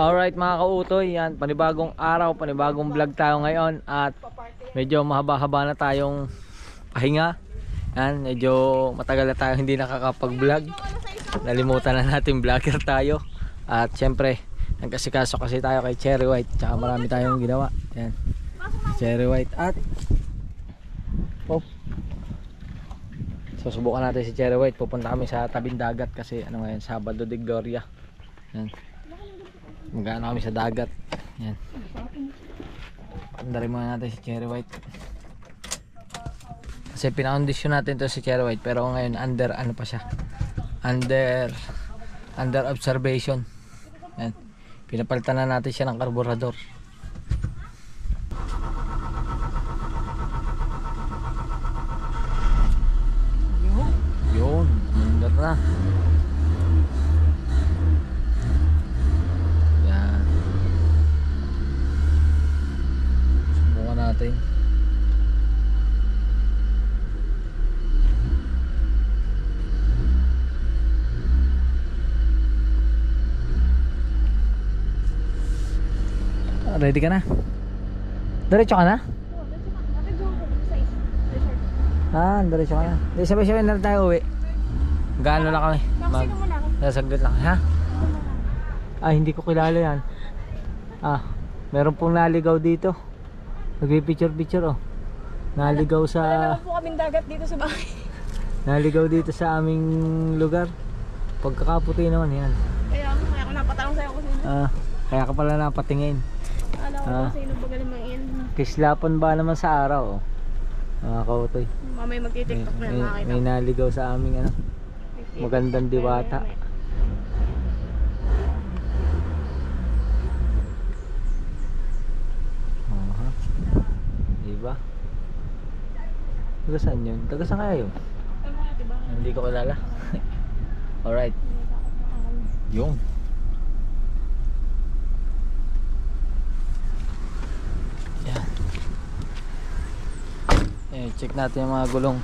Alright mga kautoy, yan, panibagong araw, panibagong vlog tayo ngayon at medyo mahaba-haba na tayong pahinga. Yan, medyo matagal na tayo hindi nakakapag-vlog. Nalimutan na natin vlogger tayo. At syempre, nagkasikaso kasi tayo kay Cherry White, tsaka marami tayong ginawa. Yan, Cherry White at oh, susubukan natin si Cherry White. Pupunta kami sa tabing dagat kasi ano ngayon, Sabado de Gloria. Yan. Magano kami sa dagat. Yan. Andarin muna natin si Cherry White. Kasi pinakondisyon natin to si Cherry White pero ngayon under ano pa siya? Under under observation. Yan. Pinapalitan na natin siya ng karburador. Yun, under na. Yan. Subukan natin. Ah, Ready ka na? Diretso ka na? Ah, diretso ka na. Di sabay-sabay na tayo uwi. Gaano lang kami? Mag... Nasaglit lang, ha? Ah, hindi ko kilala yan. Ah, meron pong naligaw dito. Nagpipicture-picture oh. Naligaw sa Wala po kaming dagat dito sa bahay. naligaw dito sa aming lugar. Pagkakaputi naman yan. Kaya ako, kaya ako napatanong sa'yo kung sino. Ah, kaya ka pala napatingin. Alam ko Ah. kung sino bagal mangin. Kislapan ba naman sa araw oh. Mga kautoy. Mamay May, magti-tiktok na may, makakita. may naligaw sa aming ano. May magandang diwata. yan, Aha. Diba? Taga saan yun? Taga saan kaya yun? Hindi ko kilala. Alright. Yung. Yan. Eh, check natin yung mga gulong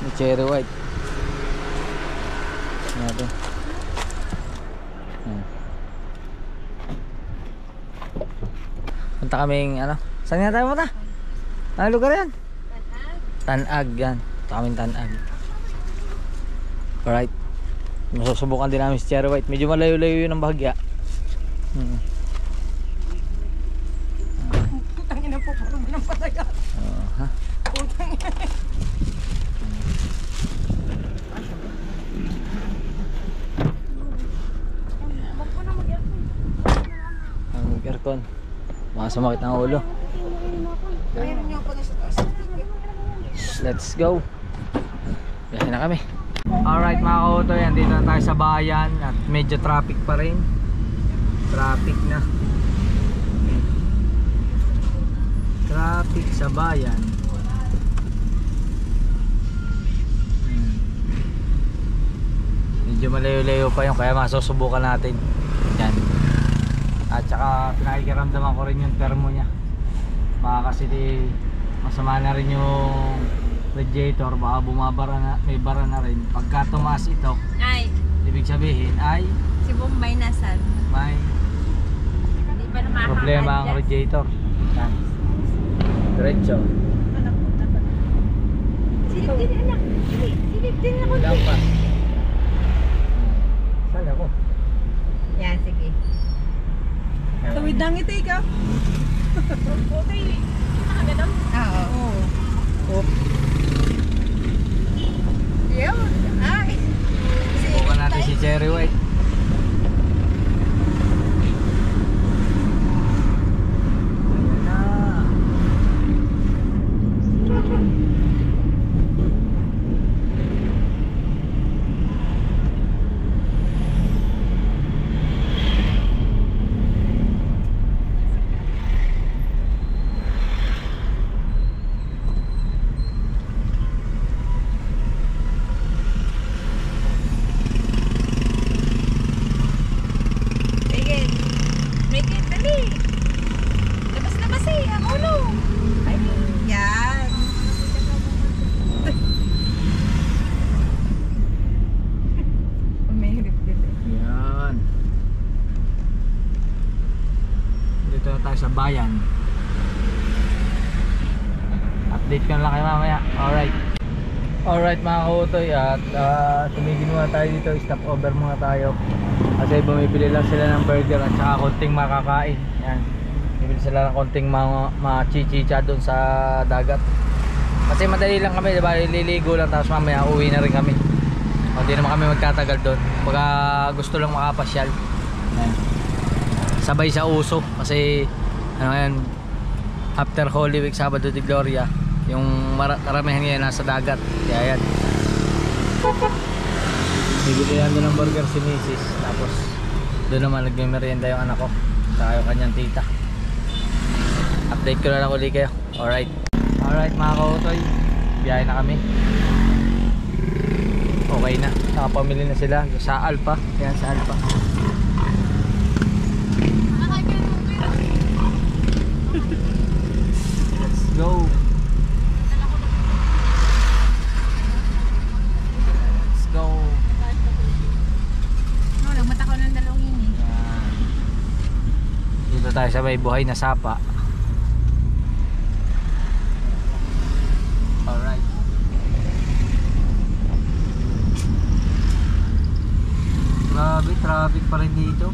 ni Cherry White. Natin. Yan. Punta kaming ano? Saan nga tayo punta? Ano lugar yan? Tanag yan. Punta kaming Tanag. Alright. Masusubukan din namin si Cherry White. Medyo malayo-layo yun ang bahagya. Hmm. Putang ina po, mo ng pataya. Oh, ha? Putang ina. Mag-aircon. Ang aircon. Baka sumakit ang ulo. Mayroon niyo ako na sa taas. Let's go. Biyahe na kami. Alright mga kauto, yan dito na tayo sa bayan at medyo traffic pa rin. Traffic na. Traffic sa bayan. Hmm. Medyo malayo-layo pa yung kaya masusubukan natin. Yan. At saka pinakikiramdaman ko rin yung termo niya. Baka kasi di masama na rin yung radiator baka bumabara na may bara na rin. Pagka tumaas ito Ay, ibig sabihin ay si Bombay nasan? may Hindi pa naman problema ang radiator. Diretso. Silip din anak. Silip, silip din ako. lampas saan ako? Yan, sige. Tawid na ngiti ka. Puti. Nakaganon. Oo. oh, Yun. Ay. subukan natin si Cherry White Ayan na. Sige. Make it, dali. Labas-labas eh, ang ulo. Ay, yan. Umihirip din eh. Yan. tayo sa bayan. Update ko na lang kayo mamaya. Alright. Alright kautoy at uh, tumigil muna tayo dito. Stop over muna tayo. Kasi bumibili lang sila ng burger at saka konting makakain. Yan. Bibili sila ng konting mga machichicha doon sa dagat. Kasi madali lang kami, diba? Liligo lang tapos mamaya uwi na rin kami. Hindi naman kami magtatagal doon. Baka gusto lang makapasyal. Yan. Sabay sa uso kasi ano yan, after Holy Week Sabado de Gloria, yung mara- karamihan ngayon nasa dagat. Kaya yan. Lang doon ng burger si Mrs. Tapos doon naman nagme-merienda yung anak ko. Saka yung kanyang tita. Update ko na lang ulit kayo. Alright. Alright mga kautoy. Biyahe na kami. Okay na. Nakapamili na sila sa Alpha. Yan sa Alpha. Let's go. Let's go. No, nagmata ko ng dalawang ini. Yan. Dito tayo sa may buhay na sapa. Alright. Grabe, traffic pa rin dito.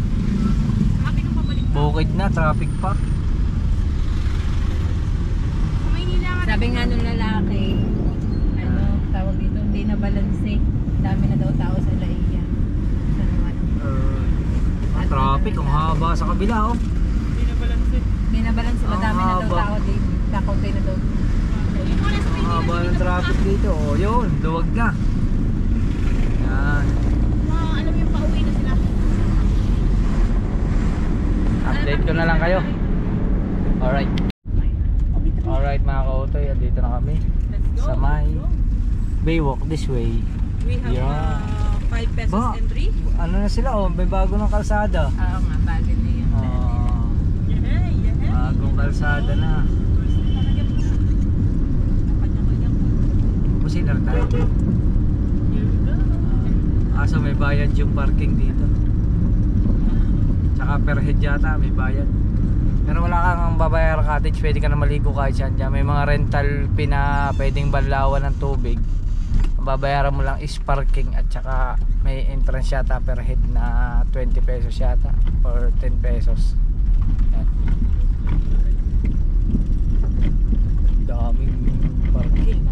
Bukid na, traffic pa. Sabi nga nung lalaki, ano, tawag dito, hindi na balanse. Dami na daw tao sa laiya. Sa naman. Uh, traffic, ang haba sa kabila oh. Hindi na balanse, Ang madami na daw haba. tao dito. Kakautay na daw. Ang haba ng traffic dito. Oh, yun, luwag na. Yan. alam yung pauwi na sila. Update ko na lang kayo. Alright. Alright mga kautoy, andito na kami. Sa may Baywalk this way. We have Yeah. uh, 5 pesos Ba? entry. Ano na sila oh, may bago ng kalsada. Oo nga, bagay na yun. Ah, Yeah, yeah. bagong kalsada na. Pusinar tayo. Go. Ah, may bayad yung parking dito. Tsaka per head yata may bayad. Pero wala kang babayar cottage, pwede ka na maligo kahit saan dyan. May mga rental fee na pwedeng banlawan ng tubig. Ang babayaran mo lang is parking at saka may entrance yata per head na 20 pesos yata or 10 pesos. Yan. Daming parking.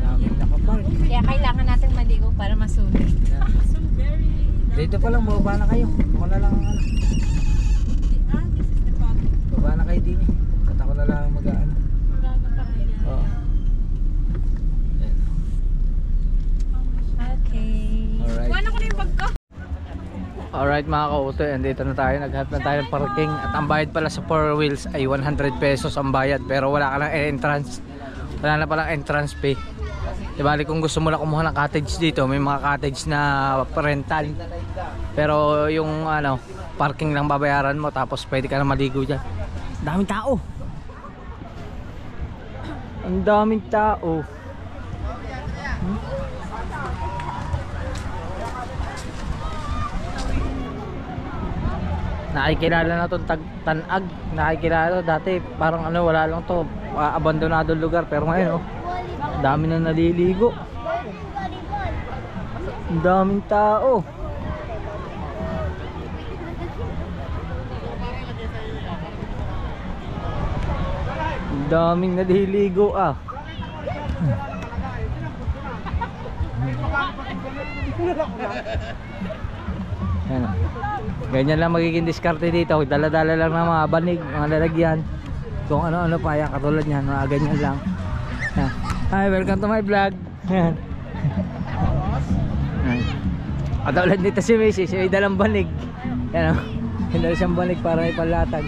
Daming nakapark. Kaya kailangan natin maligo para masulit. Yan. So very... Dito pa lang, bababa na kayo. Ako na lang ang ano. Ah, this is the pub. Bababa na kayo din eh. At ako na lang ang mag-ano. Wala. Oo. Okay. Alright. Kuha na ko na yung bag ko. Alright mga kautoy, andito na tayo. Naghanap na tayo ng parking. At ang bayad pala sa 4 wheels ay 100 pesos ang bayad. Pero wala ka lang entrance. Wala na palang entrance fee. Di bali kung gusto mo lang kumuha ng cottage dito, may mga cottage na rental. Pero yung ano, parking lang babayaran mo tapos pwede ka na maligo dyan. Daming tao. Ang daming tao. Hmm? Nakikilala na itong tag tanag. Nakikilala. Dati parang ano wala lang to. Abandonado lugar. Pero ngayon oh. Dami na naliligo. Ang daming tao. Ang daming naliligo ah. Yan. Ganyan lang magiging diskarte dito. Dala-dala lang ng mga banig, mga lalagyan. Kung ano-ano pa yan, katulad niyan, mga ganyan lang. Yan. Hi, welcome to my vlog. Yan. Yan. Katulad dito si Mrs. May dalang banig. Yan o. May dala siyang banig para may palatag.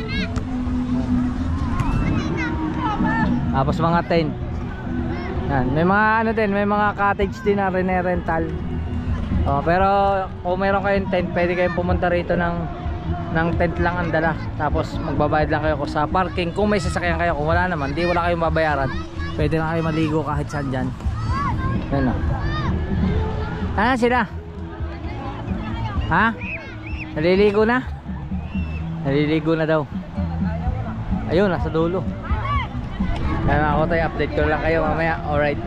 Tapos mga tent. Yan. May mga ano din, may mga cottage din na rene-rental. Oh, pero kung meron kayong tent, pwede kayong pumunta rito ng ng tent lang ang dala. Tapos magbabayad lang kayo sa parking. Kung may sasakyan kayo, kung wala naman, di wala kayong babayaran. Pwede na kayo maligo kahit saan dyan. Yan o. Ah, sila? Ha? Naliligo na? Naliligo na daw. Ayun, nasa dulo. Kaya mga kotoy, update ko lang kayo mamaya. Alright.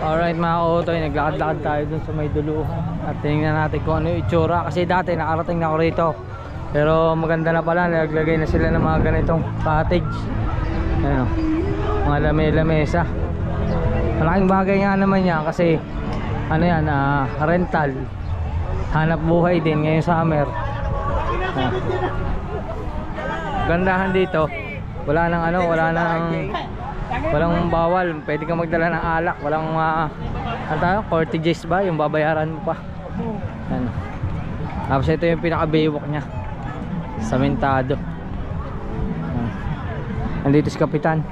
Alright mga kotoy, naglakad-lakad tayo dun sa may duluhan. At tingnan natin kung ano yung itsura. Kasi dati nakarating na ako rito. Pero maganda na pala, naglagay na sila ng mga ganitong cottage. Ano, mga lame-lamesa. Malaking bagay nga naman yan kasi ano yan, ah, rental. Hanap buhay din ngayong summer. Ah. Gandahan dito. Wala nang ano, wala nang walang bawal. Pwede kang magdala ng alak, walang uh, ano tayo, courtages ba yung babayaran mo pa. Ano. Tapos ito yung pinaka baywalk niya. Samentado. Ah. Nandito si kapitan.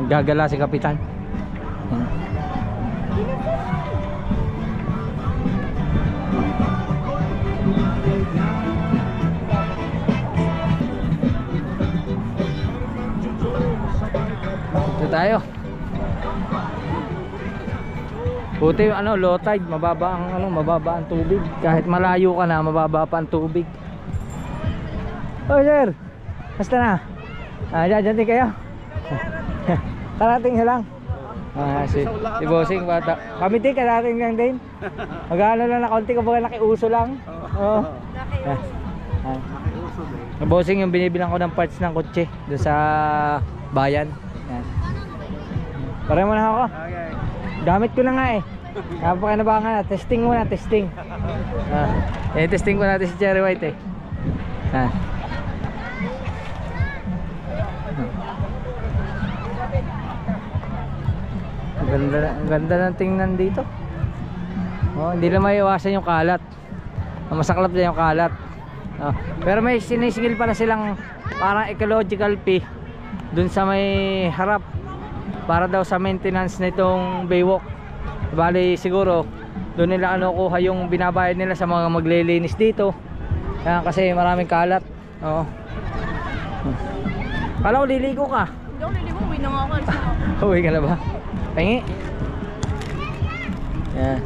Naggagala si kapitan. Ito tayo. Buti ano, low tide, mababa ang ano, mababa ang tubig. Kahit malayo ka na, mababa pa ang tubig. Oh, sir. Basta na. Ah, dyan, dyan din kayo. Karating siya lang. Ah, si, si Bossing bata. Kami din, karating lang din. Mag-ano lang na konti, kumbaga nakiuso lang. Oo. Ah. Ah. Ang Bossing yung binibilang ko ng parts ng kotse doon sa bayan. Yan. Pare mo na ako. Gamit ko na nga eh. Napakinabangan na. Testing muna, testing. Ah. Eh, testing ko natin si Cherry White eh. Ah. Ganda, ang ganda ng tingnan dito. Oh, hindi na maiwasan yung kalat. Ang masaklap dyan yung kalat. Oh, pero may sinisigil pala silang parang ecological fee dun sa may harap para daw sa maintenance nitong baywalk. Bali siguro doon nila ano kuha yung binabayad nila sa mga maglilinis dito. Kaya kasi maraming kalat. Oo. Kala ko liligo ka. Hindi ako niligo. Uwi na nga ako. Uwi ka na ba? Pengi. Yan.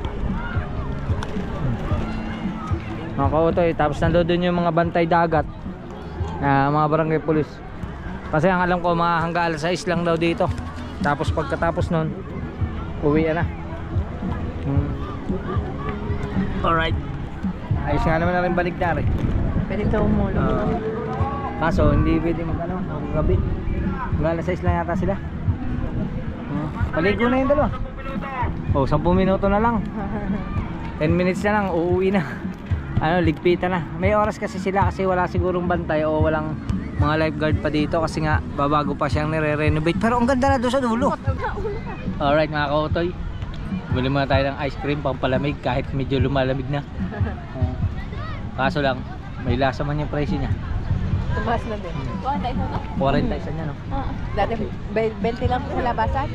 Mga kautoy, tapos nandoon yung mga bantay dagat. Ah, mga barangay police. Kasi ang alam ko mga hanggang alas 6 lang daw dito. Tapos pagkatapos nun, uwi na. Hmm. Alright. Ayos nga naman na rin baligtari. Pwede ito umulo. Ah. kaso hindi pwede mag ano, gabi. Hanggang alas 6 lang yata sila. Paligo na yung dalawa. Oh, 10 minuto na lang. 10 minutes na lang, uuwi na. Ano, ligpitan na. May oras kasi sila kasi wala sigurong bantay o walang mga lifeguard pa dito kasi nga babago pa siyang nire-renovate. Pero ang ganda na doon sa dulo. Alright mga kautoy. Bili muna tayo ng ice cream pampalamig kahit medyo lumalamig na. Uh, kaso lang, may lasa man yung presyo niya. Tumas na din. Kuha tayo sa 40 isa niya no. Dati, 20 lang sa labasan.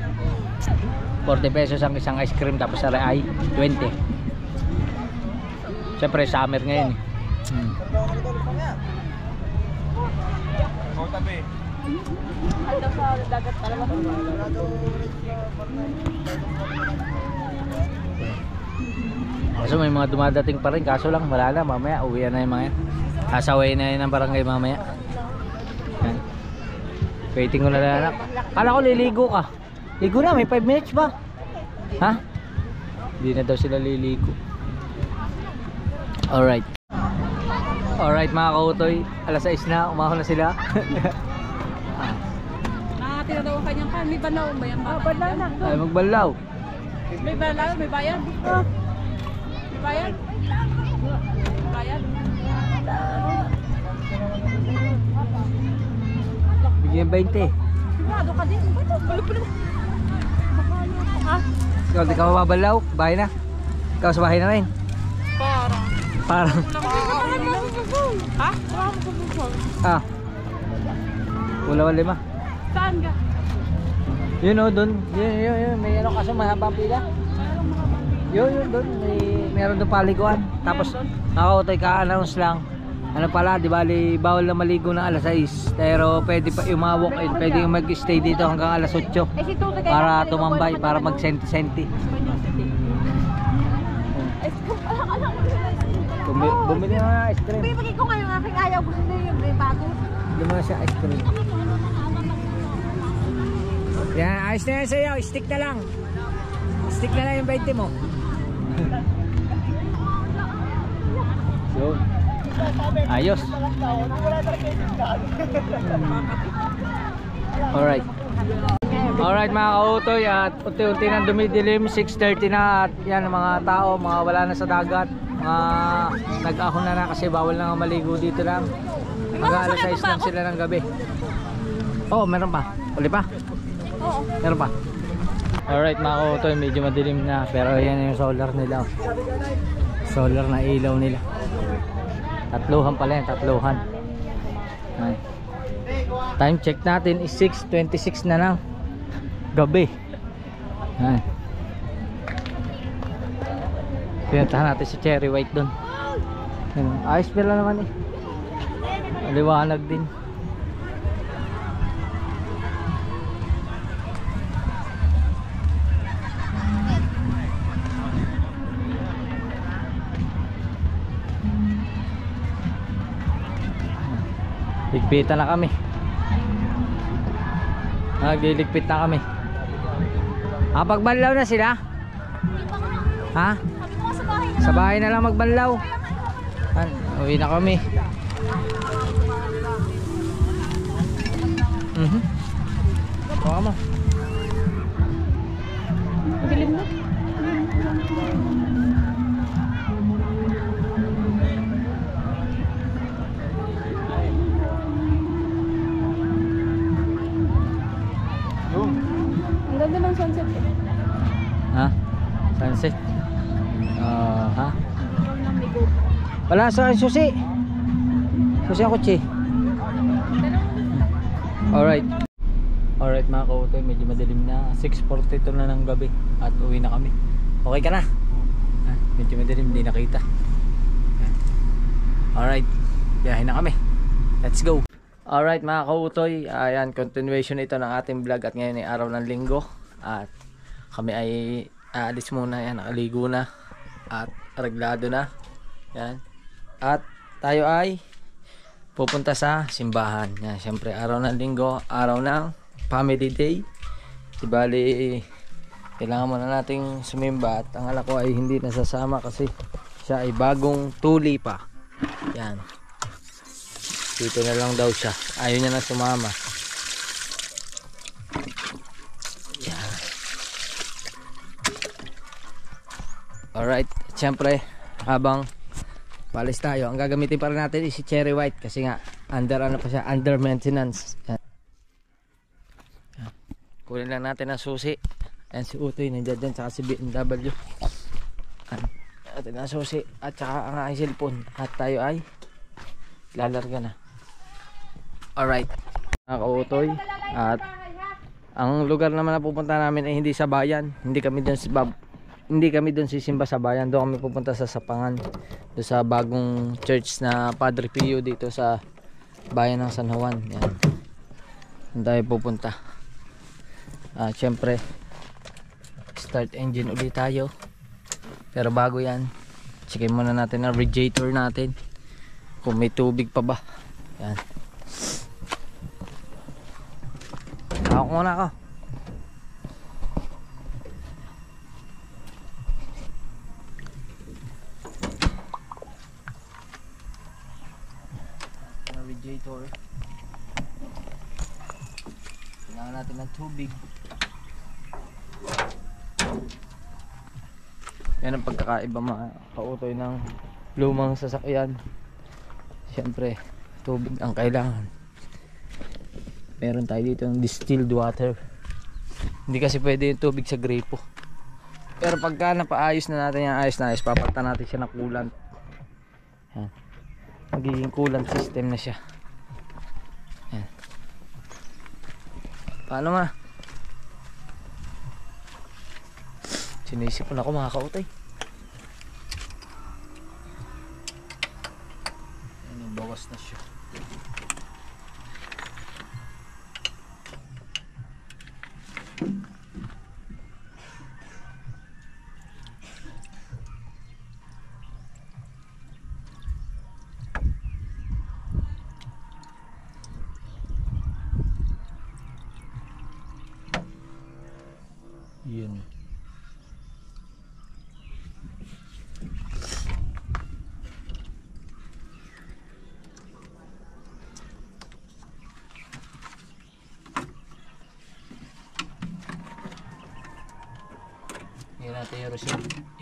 40 pesos ang isang ice cream tapos sa ay 20 Siyempre summer ngayon eh. Hmm. Ano sa dagat talaga? Kaso may mga dumadating pa rin kaso lang wala na mamaya uwi na yung mga yan. Asaway na yun ang barangay mamaya. Yan. Waiting ko na lang anak. Kala ko liligo ka. Ligo na may 5 minutes ba? Ha? Hindi na daw sila liligo. Alright. Alright mga kautoy. Alas 6 na. Umahon na sila. Ah, tinatawa ka niyang kan. May balaw ba yan? Ah. Ay magbalaw. May balaw, may bayad. May bayad. Bayad. Bigyan 20. Sigurado ka din. Ba't Balo pa naman. Ka? Ikaw di ka mababalaw. Bahay na. Ikaw sa bahay na rin. Parang. Parang. Ha? Mo bubukol. Ah. Wala wala lima. Saan ka? Yun o, dun. Yun, yun, yun. May ano kaso mahabang pila. Yun, yun, dun. May meron doon paliguan. Tapos, nakautoy ka-announce lang. Ano pala, di bali, bawal na maligo ng alas 6. Pero pwede pa yung mga walk-in, pwede yung mag-stay dito hanggang alas 8. Eh, kayo. Para tumambay, para mag-senti-senti. Bumili, bumili na ng ice cream. Bibigay ko ngayon ang aking ayaw. Gusto niyo yung bago. Na siya ice cream. Yan, ayos na yan sa'yo. Stick na lang. Stick na lang yung 20 mo. So, ayos. Alright. Alright mga kautoy at unti-unti nang dumidilim 6.30 na at yan mga tao mga wala na sa dagat mga nag-ahon na na kasi bawal na maligo dito lang. Mag 6 lang sila ng gabi. Oh meron pa. Uli pa? Oo. meron pa alright mga kautoy medyo madilim na pero yan yung solar nila. Solar na ilaw nila. Tatluhan pala yan tatluhan. Ayan. time check natin is 6.26 na lang. Gabi. Ayan. pinuntahan natin si Cherry White doon Ayan. ayos pala naman eh. Liwanag din Ligpitan na kami. Nagliligpit na kami. Ah, pagbanlaw na sila? Ha? Sa bahay na. Lang magbanlaw. Ah, uwi na kami. Mhm. Baka mo. Wala sa susi. Susi ang kutsi. Alright. Alright mga kautoy, medyo madilim na. 6.42 na ng gabi at uwi na kami. Okay ka na? Ah, medyo madilim, hindi nakita. Ayan. Alright, biyahe na kami. Let's go. Alright mga kautoy, ayan, continuation ito ng ating vlog at ngayon ay araw ng linggo. At kami ay aalis muna, yan, nakaligo na. At reglado na. Yan. At tayo ay pupunta sa simbahan. Yan, syempre araw ng linggo, araw ng family day. Di bali, kailangan muna nating sumimba at ang anak ko ay hindi nasasama kasi siya ay bagong tuli pa. Yan. Dito na lang daw siya. Ayaw niya na sumama. Yan. Alright, syempre habang Palis tayo. Ang gagamitin pa rin natin is si Cherry White kasi nga under ano pa siya, under maintenance. Yan. Kunin lang natin ang susi. Yan si Utoy nandiyan dyan saka si BMW. Yan. Atin ang susi at saka ang aking cellphone. At tayo ay lalarga na. Alright. Mga kautoy. At ang lugar naman na pupunta namin ay hindi sa bayan. Hindi kami dun sa hindi kami doon sisimba sa bayan. Doon kami pupunta sa Sapangan. Doon sa bagong church na Padre Pio dito sa bayan ng San Juan. Yan. Doon tayo pupunta. Ah syempre start engine ulit tayo. Pero bago yan checkin muna natin ang radiator natin. Kung may tubig pa ba. Yan. Ako muna ako na radiator kailangan natin ng tubig. Yan ang pagkakaiba mga kautoy ng lumang sasakyan. Syempre tubig ang kailangan. Meron tayo dito ng distilled water. Hindi kasi pwede yung tubig sa gripo. Pero pagka napaayos na natin yung ayos na ayos papalitan natin siya ng coolant. Yan. Magiging coolant system na siya paano ma? Sinisipon ako mga kautay Yan natin yung resume.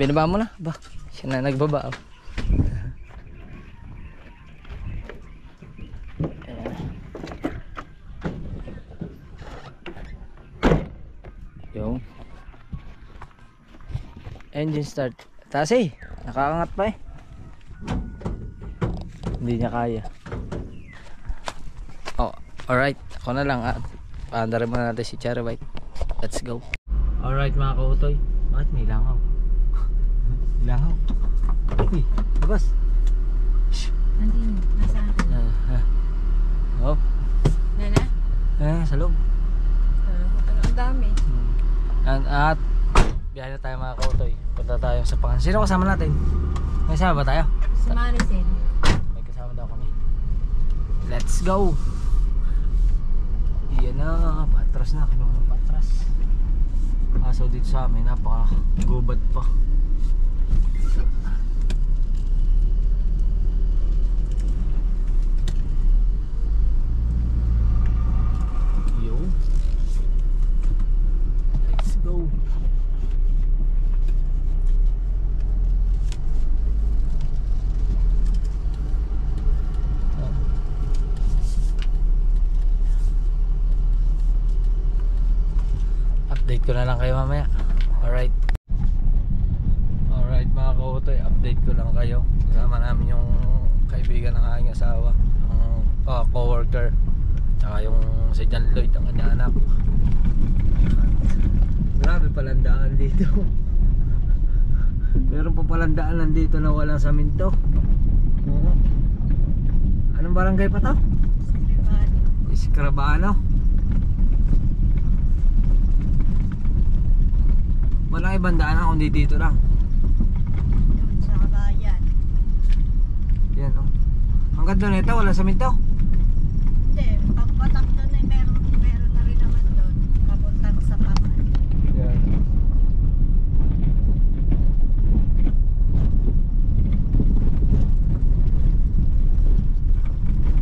Binaba mo na. Ba, siya na nagbaba. Oh. Engine start. Taas eh. Nakakangat pa eh. Hindi niya kaya. Oh, alright. Ako na lang. At paandarin muna natin si Cherry White. Let's go. Alright mga kautoy. Bakit may langaw? Langaw. Uy, labas. Nandun, nasa akin. Ah, ah. Oh, Nana? eh, sa loob. Ang dami. At, at biyahe na tayo mga kautoy. Punta tayo sa pangan. Sino kasama natin? May kasama ba tayo? Sa Maricel. May kasama daw kami. Let's go! Iyan na, patras na. Kinuha ng patras. Kaso dito sa amin, napaka gubat pa. Yo. Let's go. Update ko na lang kayo mamaya. Alright. Alright mga kautoy, update ko lang kayo. Kasama namin yung kaibigan ng aking asawa. Yung uh, co-worker. Tsaka yung si John Lloyd, ang kanya anak. Grabe palandaan dito. Meron pa palandaan lang dito na walang saminto. Anong barangay pa to? Escribano. Walang ibang daanan kundi dito lang. Sa kabayan. Yan oh. Ang ganda nito, walang saminto. Hindi, pagpatak doon ay meron, meron na rin naman doon. Papuntang sa paman. Yan.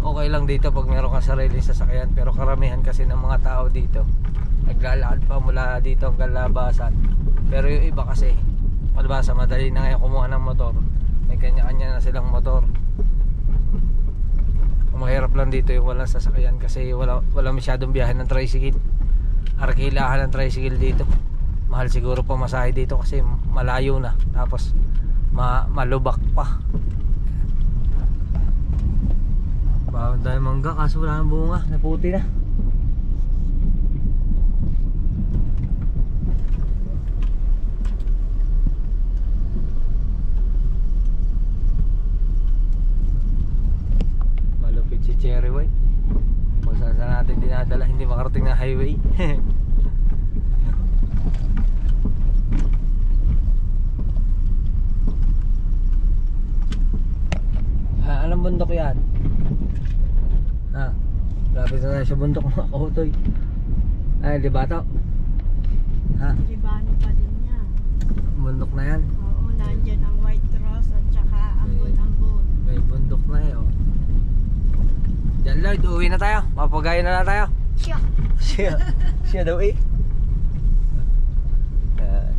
Okay lang dito pag meron kang sariling sasakyan pero karamihan kasi ng mga tao dito naglalakad pa mula dito hanggang labasan pero yung iba kasi palibasa madali na ngayon kumuha ng motor. May kanya-kanya na silang motor. Mahirap lang dito yung walang sasakyan kasi wala, wala masyadong biyahe ng tricycle. Arkilahan ng tricycle dito. Mahal siguro pamasahe dito kasi malayo na. Tapos ma malubak pa. Bawang dahil mangga kaso wala nang bunga. Naputi na malupit si Cherry White kung saan saan natin makarating na highway Ah, anong bundok yan? Ah, lapit na tayo sa bundok mga kautoy. Ay, di ba to? Ha, Libano pa din niya. bundok na yan. Oo, nandyan ang White Cross at saka ambon-ambon. May bundok na eh, oh. Diyan Lloyd, uwi na tayo. Mapagayon na lang tayo. Siya! Siya, siya daw eh. Yan.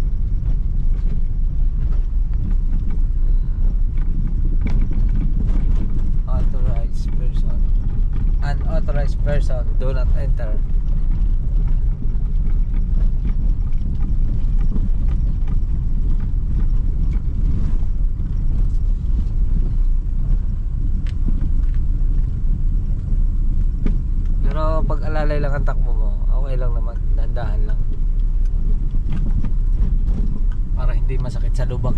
Authorized person. Unauthorized person do not enter. Pero pag alalay lang ang takbo mo, okay lang naman, dandahan lang. para hindi masakit sa lubak.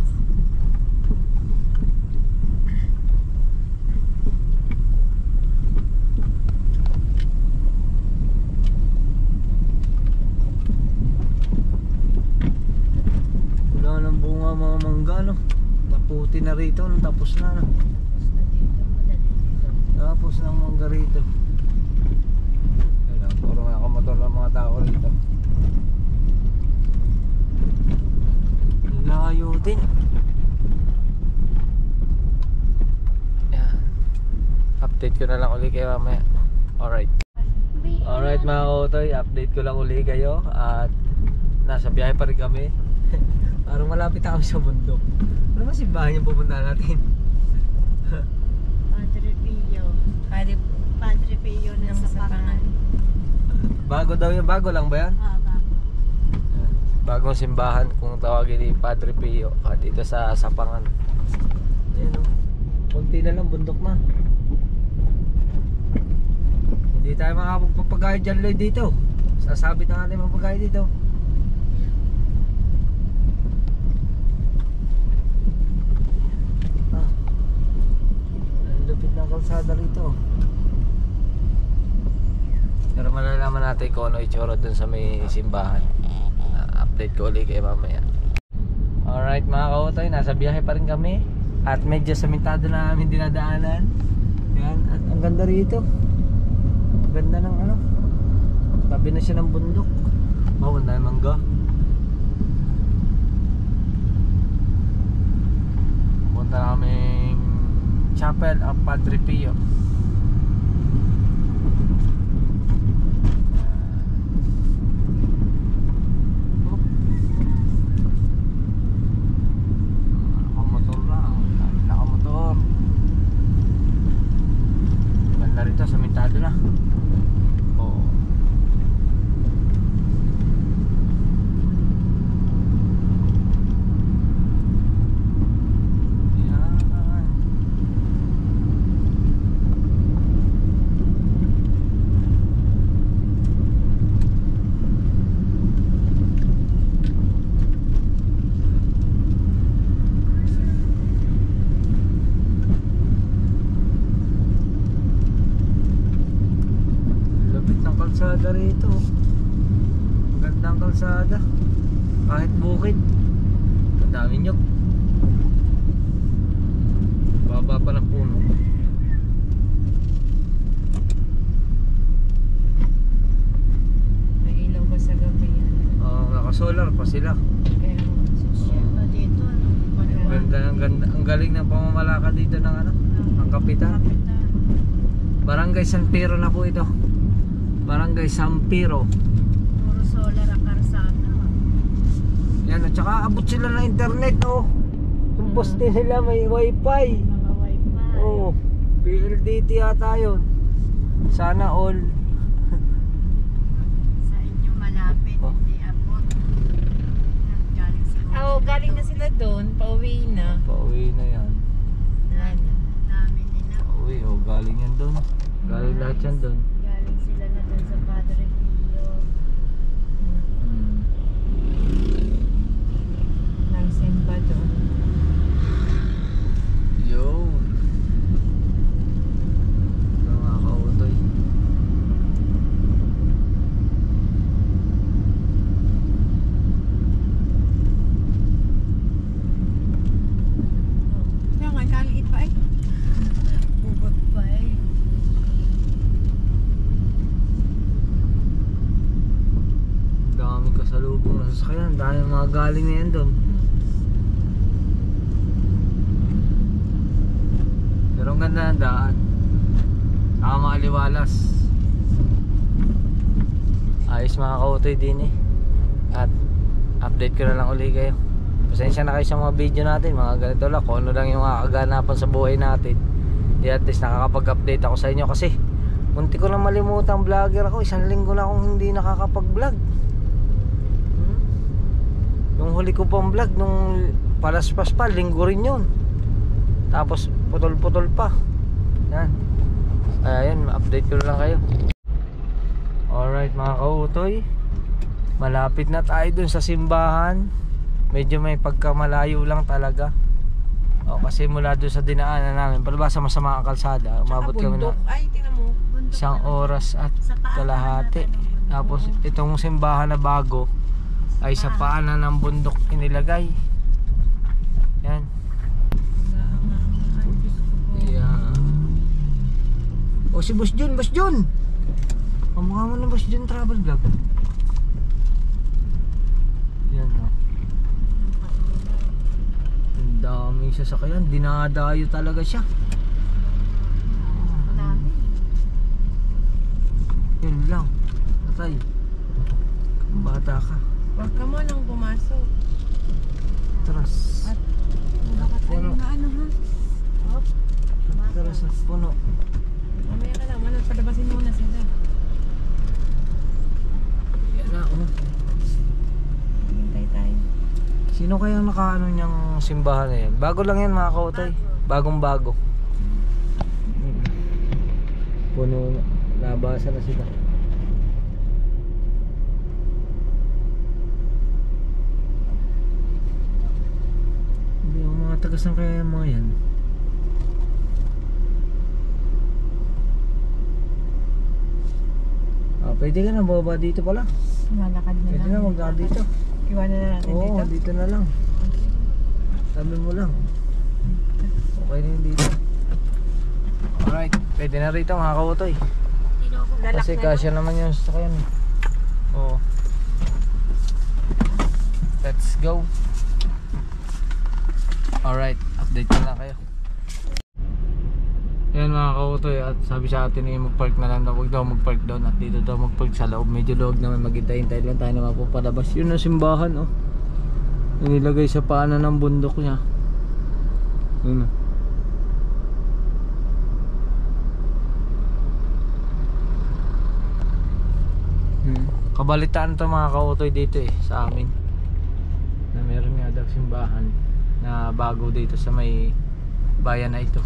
Wala nang bunga mga mangga no. Naputi na rito, no? tapos na no. Tapos na dito, madali dito. Tapos ng mangga rito. Wala, puro nakamotor lang mga tao rito. Layo din. Yan. Update ko na lang ulit kayo mamaya. Alright. Alright mga kautoy, update ko lang uli kayo at nasa biyahe pa rin kami. Parang malapit ako sa bundok. Ano ba simbahan yung pupunta natin? Padre Pio. Pwede Padre Pio na ng sa sapangan. pangan. Bago daw yung bago lang ba yan? Ah, bago. bagong simbahan kung tawagin ni Padre Pio at dito sa Sapangan ayan o kunti na lang bundok na hindi tayo makapagpapagaya dyan Lloyd dito. Sasabit na natin mapagaya dito. Ah, lupit ng kalsada rito. Pero malalaman natin kung ano itsura dun sa may simbahan. Ah, update ko ulit kayo mamaya. Alright mga kautoy nasa biyahe pa rin kami. At medyo samentado na namin dinadaanan. Yan at ang ganda rito ganda ng ano. Tabi na siya ng bundok. Wow ang dami mangga. Punta na kaming chapel of Padre Pio Nakamotor lang. Dami Nakamotor. Ganda rito, samentado na. Oo. Yan. Lapit ng kalsada rito. Gandang kalsada. Kahit bukid. Ang dami nyok. Baba pa ng puno. May ilaw ba sa gabi yan? Oh, naka-solar pa sila. Kaya Share pa dito, ano? Ang Maliwanag. ganda, ang ganda, ang galing ng pamamalakad dito ng ano, ang kapitan. Barangay San Pedro na po ito. Barangay San Pedro. Puro solar ang karsada. Yan, at saka abot sila ng internet, oh. Yung poste nila may wifi. Mga wifi. Oh, PLDT yata yun. Sana all. Sa inyo malapit, Oh. hindi abot. Galing sa Oo, oh, galing na sila doon. Pauwi na. Pauwi na yan. Wala na. Dami nila. Pauwi, oh, galing yan doon. Galing lahat yan doon. Galing sila na dun sa Padre Pio. Hmm. Nagsimba doon. Yun. Ito mga kautoy. Kaya nga, kaliit pa eh. Bugot pa eh. Daming kasalubong na sasakyan. Dahil mga galing na yan doon. Pero ang ganda ng daan. Saka maaliwalas. Ayos mga kautoy din eh. At update ko na lang uli kayo. Pasensya na kayo sa mga video natin. Mga ganito lang. Kung ano lang yung kakaganapan sa buhay natin. Di at least nakakapag-update ako sa inyo kasi munti ko na malimutan vlogger ako. Isang linggo na akong hindi nakakapag-vlog. Yung huli ko pang vlog nung palaspas pa, linggo rin yun. Tapos putol-putol pa. Yan. Kaya yun, update ko lang kayo. Alright mga kautoy. Malapit na tayo dun sa simbahan. medyo may pagkamalayo lang talaga. O, kasi mula doon sa dinaanan namin, palabas sa masama ang kalsada, umabot kami na. Ay, mo. Isang oras at kalahati. ang. Tapos itong simbahan na bago ay sa paanan ng bundok inilagay. Yan. Yeah. O si Boss Jun, Boss Jun! Ang mukha mo ng Boss Jun travel vlog. Yan o. Ang daming sasakyan. Dinadayo talaga siya. Yun lang. Patay. Bata ka. Huwag ka mo nang pumasok. Tras. At Bakit Puno. ayun na ano ha? Hop. Tras at puno. mamaya ka lang. Ano, palabasin muna sila. Yan na oh. Hintay tayo. Sino kaya nakaano niyang simbahan na yan? Bago lang yan mga kautoy. Bagong bago. Puno na. Nabasa na sila. Hindi yung mga tagas ng kaya mga yan. Ah, pwede ka na baba dito pala. Malakad na Pwede na lang. magka dito. Iwanan na natin Oo, dito. dito na lang. Sabi mo lang. Okay na yun dito. Alright, pwede na rito mga. Lalak Kasi kasya naman yung sasakyan. Oo. Let's go. Alright, update na lang kayo. Yan mga kautoy at sabi sa atin eh mag-park na lang daw. Huwag daw mag-park doon at dito daw mag-park sa loob. Medyo luwag naman maghintay-hintay lang tayo na mapapalabas. Yun ang simbahan oh. Inilagay sa paanan ng bundok niya. Yun oh. Hmm. Kabalitaan to mga kautoy dito eh sa amin. Na meron nga daw simbahan na bago dito sa may bayan na ito.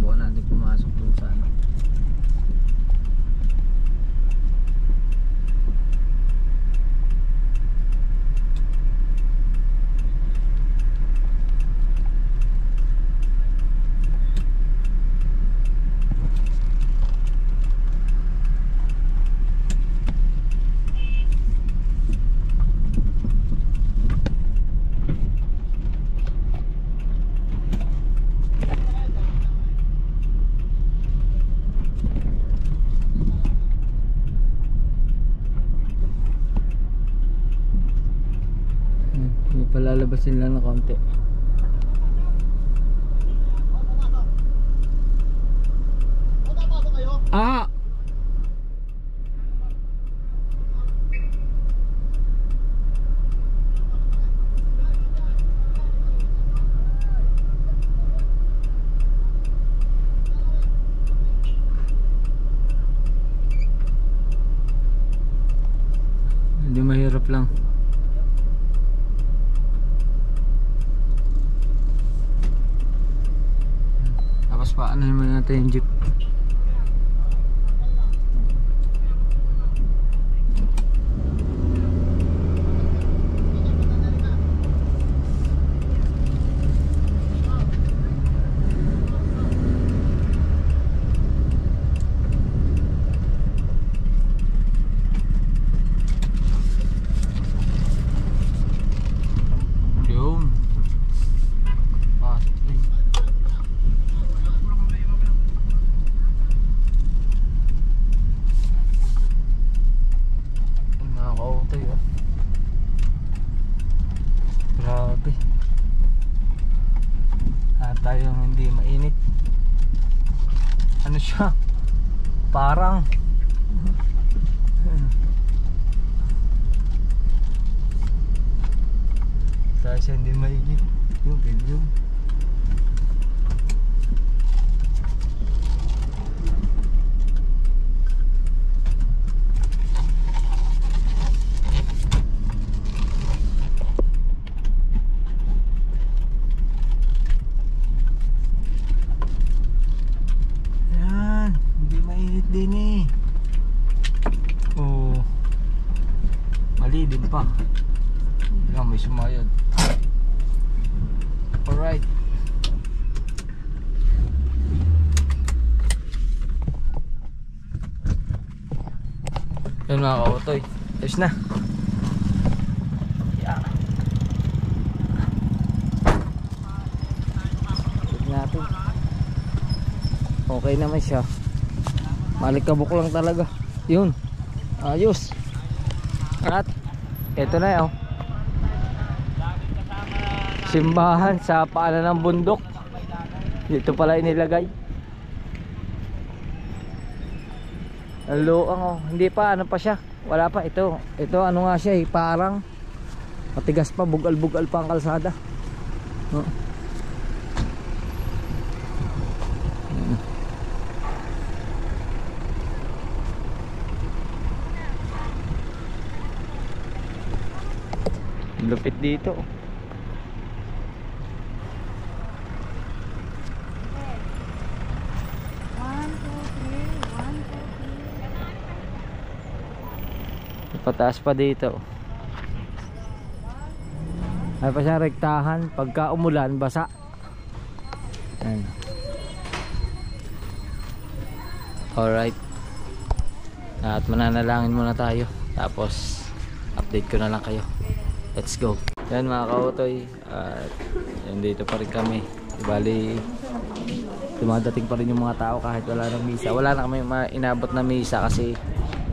Buwan natin pumasok dun sa ano. Hmm, may palalabasin lang na konti. Ah! Hindi mahirap lang. Tapos pa ano naman natin yung jeep. Yun. Pasok din. Ang Nakaka-autoy oh. Grabe. Ah, tayong hindi mainit. Ano siya? Parang Tayo siya hindi mainit. Yung ganyan. Yan, hindi mainit din eh. Yan, may sumayad. Alright. Yan mga kautoy. Ayos na. Yan. Tignan natin. Siya. Malikabok lang talaga. Yun. Ayos. At ito na yun. Simbahan sa paanan ng bundok. Dito pala inilagay. Ang luang oh. Hindi pa ano pa siya. Wala pa ito. Ito ano nga siya eh, parang matigas pa bugal-bugal pa ang kalsada. Oh. Lupit dito. Pataas pa dito. Ay pa siyang rektahan. Pagka umulan, basa. Ayan. Alright. At mananalangin muna tayo. Tapos, update ko na lang kayo. Let's go. Yan mga kautoy. At yan dito pa rin kami. Bali, dumadating pa rin yung mga tao kahit wala nang misa. Wala na kami inabot na misa kasi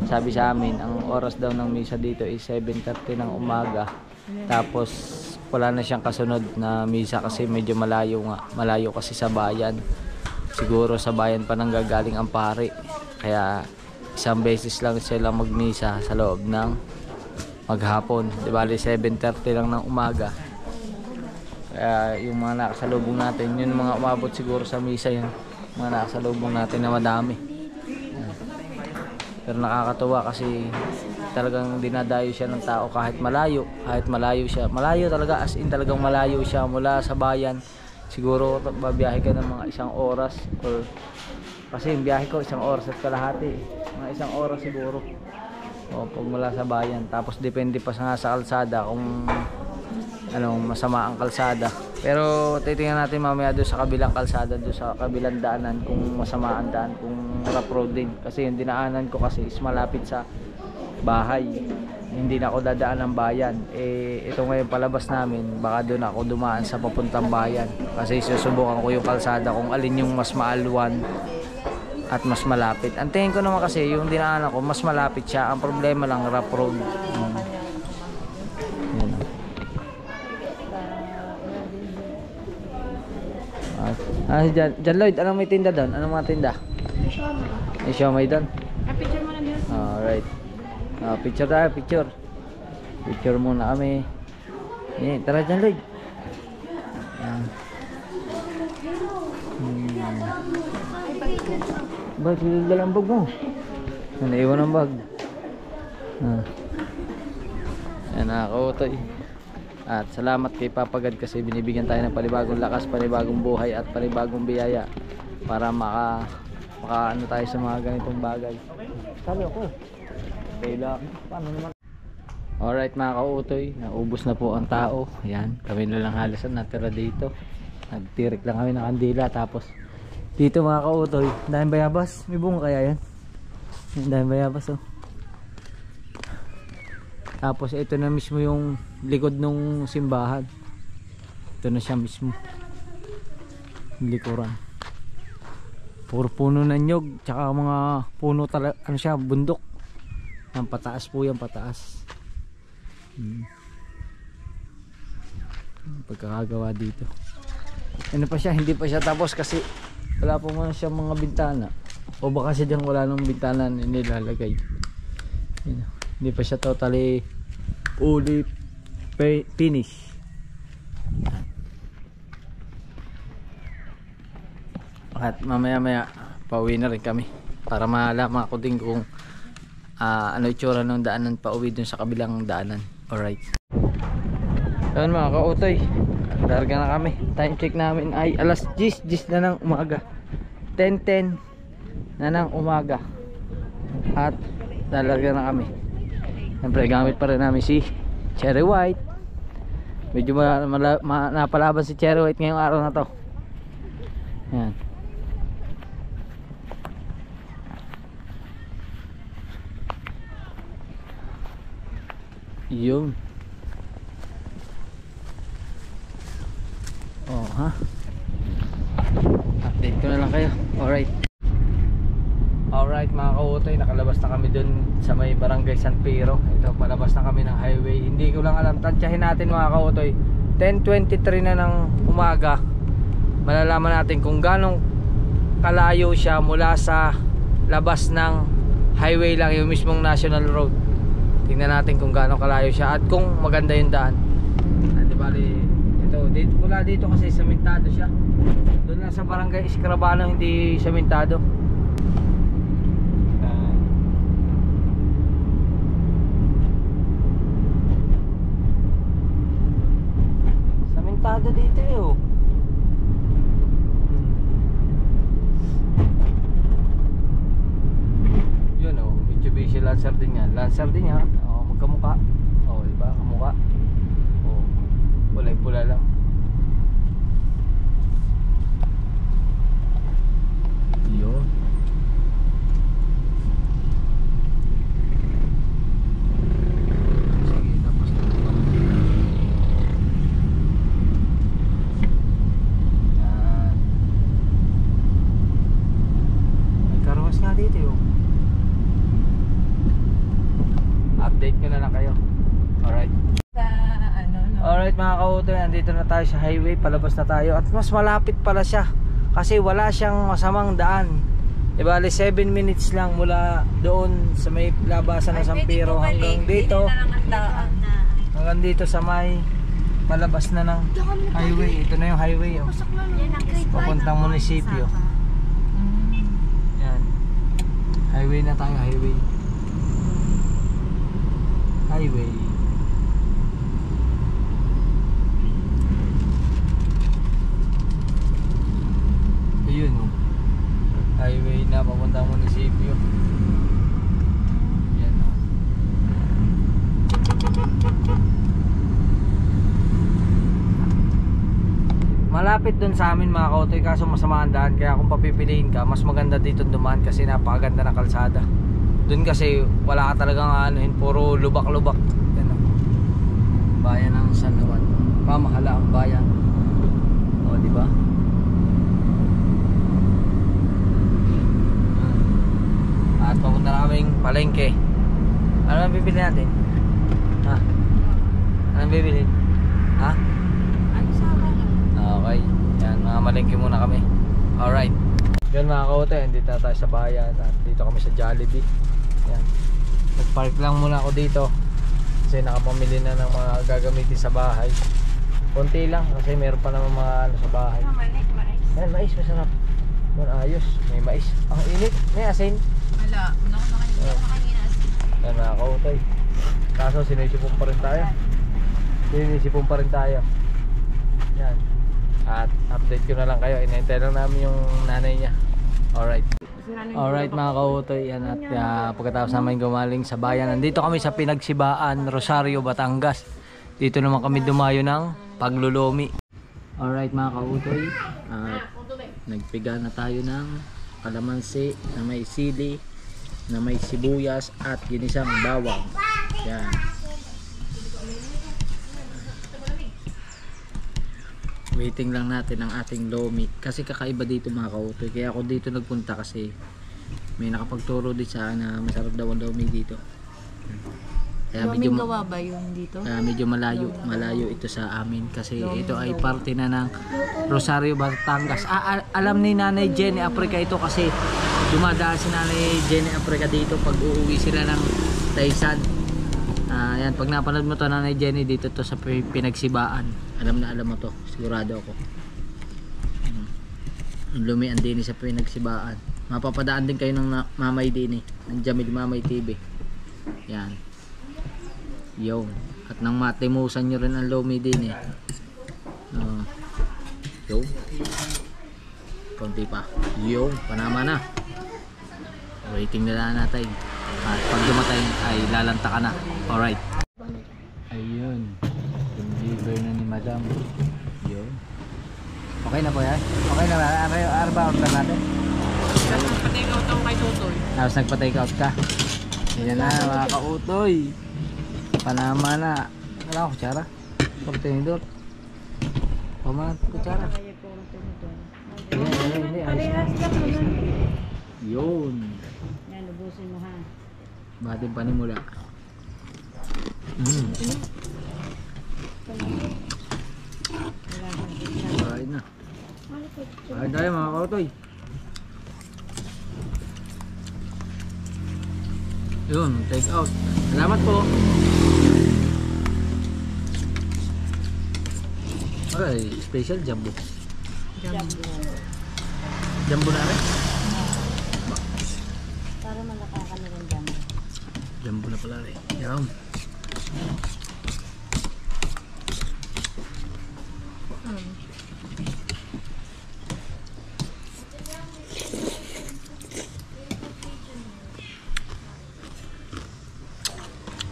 sabi sa amin, ang oras daw ng misa dito is 7.30 ng umaga. Tapos wala na siyang kasunod na misa kasi medyo malayo nga. Malayo kasi sa bayan. Siguro sa bayan pa nang gagaling ang pare. Kaya isang beses lang sila magmisa sa loob ng maghapon. Di bali 7.30 lang ng umaga. Kaya yung mga nakasalubong natin, yun mga umabot siguro sa misa yun. Mga nakasalubong natin na madami. Yan. Pero nakakatuwa kasi talagang dinadayo siya ng tao kahit malayo. Kahit malayo siya. Malayo talaga as in talagang malayo siya mula sa bayan. Siguro babiyahe ka ng mga isang oras or kasi yung biyahe ko isang oras at kalahati. Mga isang oras siguro. O pag mula sa bayan. Tapos depende pa sa, sa kalsada kung anong masama ang kalsada. Pero titingnan natin mamaya doon sa kabilang kalsada, doon sa kabilang daanan kung masama ang daan, kung rough road din. Kasi yung dinaanan ko kasi is malapit sa bahay. Hindi na ako dadaan ng bayan. Eh, ito ngayon palabas namin, baka doon ako dumaan sa papuntang bayan. Kasi susubukan ko yung kalsada kung alin yung mas maalwan at mas malapit. Ang tingin ko naman kasi yung dinaanan ko, mas malapit siya. Ang problema lang, rough road. Yan. Ah, ah, si Jan, Jan Lloyd, anong may tinda doon? Anong mga tinda? May siomay doon? picture mo na din. Alright. Ah, picture tayo, picture. Picture muna kami. Eh, tara Jan Lloyd. Yan. Hmm. Bakit dala ang bag mo? Ah, Naiwan ang bag. Ah. Yan nakakautoy. At salamat kay Papagad kasi binibigyan tayo ng panibagong lakas, panibagong buhay at panibagong biyaya para maka maka ano tayo sa mga ganitong bagay. Sabi ako. Kaya paano naman? Alright mga kautoy, naubos na po ang tao. Yan, kami na lang halos ang natira dito. Nagtirik lang kami ng kandila tapos dito mga kautoy, dahil bayabas. May bunga kaya yan? Dahil bayabas oh. Tapos ito na mismo yung likod ng simbahan. Ito na siya mismo. Likuran. Puro puno ng nyog, tsaka mga puno talaga, ano siya, bundok. Ang pataas po yan, pataas. Hmm. Pagkakagawa dito. Ano pa siya, hindi pa siya tapos kasi wala pa muna siya mga bintana. O baka siya dyan wala nang bintana na nilalagay. Yun. Hindi pa siya totally fully finish. At mamaya maya pauwi na rin kami para malaman ko din kung ah, ano itsura ng daanan pauwi dun sa kabilang daanan. Alright. Ayun mga kautoy. Larga na kami. Time check namin ay alas 10, 10 na ng umaga. 10:10 na ng umaga. At lalarga na kami. Siyempre gamit pa rin namin si Cherry White. Medyo ma, mala- ma- napalaban si Cherry White ngayong araw na to. Yan. Yun. Oh, ha? Update ko na lang kayo. Alright. Alright mga kautoy, nakalabas na kami dun sa may barangay San Pedro. Ito, palabas na kami ng highway. Hindi ko lang alam, tansyahin natin mga kautoy. 10.23 na ng umaga. Malalaman natin kung ganong kalayo siya mula sa labas ng highway lang, yung mismong national road. Tingnan natin kung gaano kalayo siya at kung maganda yung daan. Di bali, ito, dito, mula dito kasi samentado siya. Doon lang sa barangay Escrabano hindi samentado. Ah. Samentado dito eh oh. Yun oh, Mitsubishi Lancer din yan. Lancer din yan. Oh, magkamukha. Oh, di ba? Kamukha. Oh. Kulay-pula lang. Yun. Sige, tapos na ito. Yan. May karawas nga dito yung. Update ko na lang kayo. Alright. Sa ano, no? Alright mga kauto, nandito na tayo sa highway, palabas na tayo at mas malapit pala siya kasi wala siyang masamang daan. E bali 7 minutes lang mula doon sa may labasan ng San Pedro hanggang dito, hanggang dito sa may palabas na ng highway. Ito na yung highway oh. Papuntang munisipyo. Yan. Highway na tayo, highway. Highway. Ayun oh. Highway na papuntang munisipyo. Yan oh. Malapit dun sa amin mga kautoy kaso masama ang daan kaya kung papipiliin ka mas maganda dito dumaan kasi napakaganda ng kalsada. Dun kasi wala ka talagang anuhin puro lubak-lubak. Yan oh. Bayan ng San Juan. Pamahala ang bayan. O di ba? At papunta na kaming palengke. Ano ang bibili natin? Ha? Ano ang bibili? Ha? Ano sa akin? Okay. Yan, mga malengke muna kami. Alright. Yan mga kaote, dito na tayo sa bayan at dito kami sa Jollibee. Yan. Nag-park lang muna ako dito kasi nakapamili na ng mga gagamitin sa bahay. Konti lang kasi meron pa naman mga ano sa bahay. Mamanik, mais. Yan, mais masarap. Yan, ayos. May mais. Ang init. May asin. Wala. Ano ko Oh. nakahinas? Yan mga kaote. Kaso sinisipon pa rin tayo. Sinisipon pa rin tayo. Yan. At update ko na lang kayo. Inintay lang namin yung nanay niya. Alright. Alright mga kautoy. Yan at uh, pagkatapos namin gumaling sa bayan. Nandito kami sa Pinagsibaan, Rosario, Batangas. Dito naman kami dumayo ng paglulumi. Alright mga kautoy. At nagpiga na tayo ng kalamansi na may sili, na may sibuyas at ginisang bawang. Yan. Waiting lang natin ang ating lomi. Kasi kakaiba dito mga kautoy kaya ako dito nagpunta kasi may nakapagturo din sa na masarap daw ang lomi dito. Kaya medyo, gawa ba yun dito? kaya medyo malayo malayo ito sa amin. Kasi ito ay parte na ng Rosario Batangas. Ah, al- alam ni Nanay Jenny Africa ito kasi dumadaan si Nanay Jenny Africa dito pag uuwi sila ng Taysan. Ah, yan, pag napanood mo to Nanay Jenny dito to sa pi- pinagsibaan. Alam na alam mo to, sigurado ako. Hmm. Ang lumian din sa pinagsibaan. Mapapadaan din kayo ng Mamay din eh. Ng Jamil Mamay TV. Yan. Yo. At nang matimusan nyo rin ang lumi din eh. Oh. Yo. Konti pa. Yo. Panama na. Waiting na lang natin. At pag dumatay ay lalanta ka na. Alright. Ayun. Okay na po yan? Okay na ba? Ano, ano ba order natin? Tapos ka kay Tutoy. Tapos nagpa-take out ka. Yan na mga kautoy. Panama na. Wala ako kutsara. Container. Paman, kutsara. Na. Parehas lang naman. Yun. Yan, lubusin mo ha. Bating panimula. Mm. Kain na. Ayun tayo mga kautoy. Yun, take out. Salamat po. Aray, special jumbo. Jumbo. Jumbo na rin? Para malaka ka na ng jumbo. Jumbo na pala rin. Yum.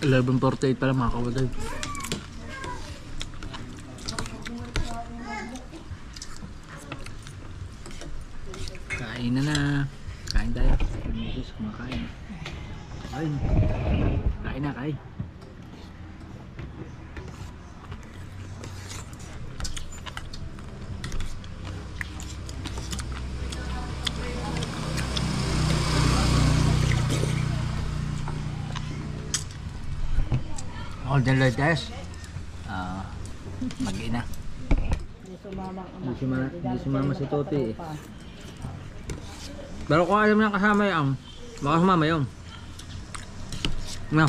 11.48 pala mga kawaday. Kain na na. Kain tayo. Kain. Kain na. Kain. The Lord guys. Ah, mag-ina. Hindi sumama Hindi sumama, si Toti eh. Pero kung alam na kasama yan, baka sumama yun. No.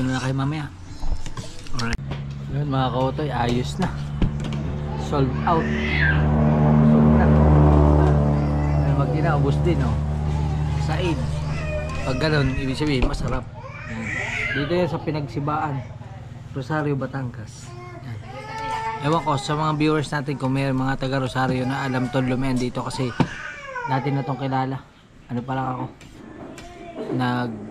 Ko na kayo mamaya. Alright. Yun mga kautoy, ayos na. Solved out. Solved na. Ay, mag ubos din oh. Said. Pag ganun, ibig sabihin masarap. Dito yan sa pinagsibaan. Rosario, Batangas. Yan. Ewan ko sa mga viewers natin kung may mga taga Rosario na alam tong lumian dito kasi dati na tong kilala. Ano pa lang ako? Nag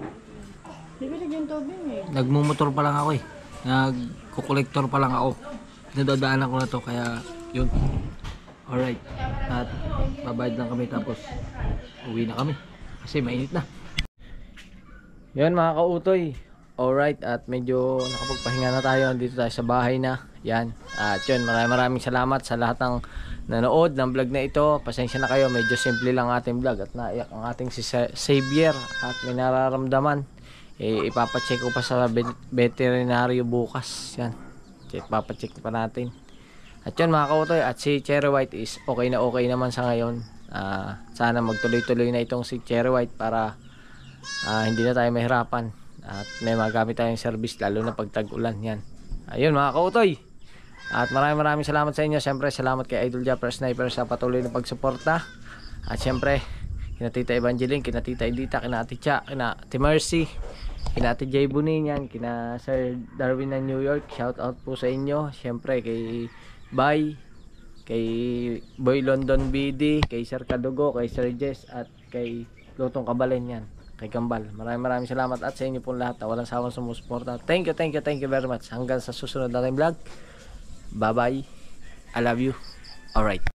Tubig eh. nagmumotor pa lang ako eh. Nagkukolektor pa lang ako. Nadadaanan ko na to kaya yun. Alright. At babayad lang kami tapos uwi na kami. Kasi mainit na. Yun mga kautoy. Alright at medyo nakapagpahinga na tayo. Dito tayo sa bahay na. Yan. At yun maraming maraming salamat sa lahat ng nanood ng vlog na ito. Pasensya na kayo. Medyo simple lang ating vlog at naiyak ang ating si Xavier at may nararamdaman. Eh, ipapacheck ko pa sa vet- veterinaryo bukas. Yan. Check, papacheck pa natin. At yun mga kautoy, at si Cherry White is okay na okay naman sa ngayon. Ah, sana magtuloy-tuloy na itong si Cherry White para ah, hindi na tayo mahirapan. At may magamit tayong service lalo na pag tag-ulan yan. Ayun mga kautoy. At maraming maraming salamat sa inyo. Siyempre salamat kay Idol Japper Sniper sa patuloy na pagsuporta. At siyempre kina Tita Evangeline, kina Tita Edita, kina Ate Cha, kina Mercy, kina Ate Jay Buninian, kina Sir Darwin ng New York. Shout out po sa inyo. Siyempre kay Bay, kay Boy London BD, kay Sir Kadugo, kay Sir Jess at kay Lutong Kabalen yan, kay Kambal. Maraming maraming salamat at sa inyo po lahat na walang sawang sumusuporta. Thank you, thank you, thank you very much. Hanggang sa susunod nating vlog. Bye bye. I love you. Alright.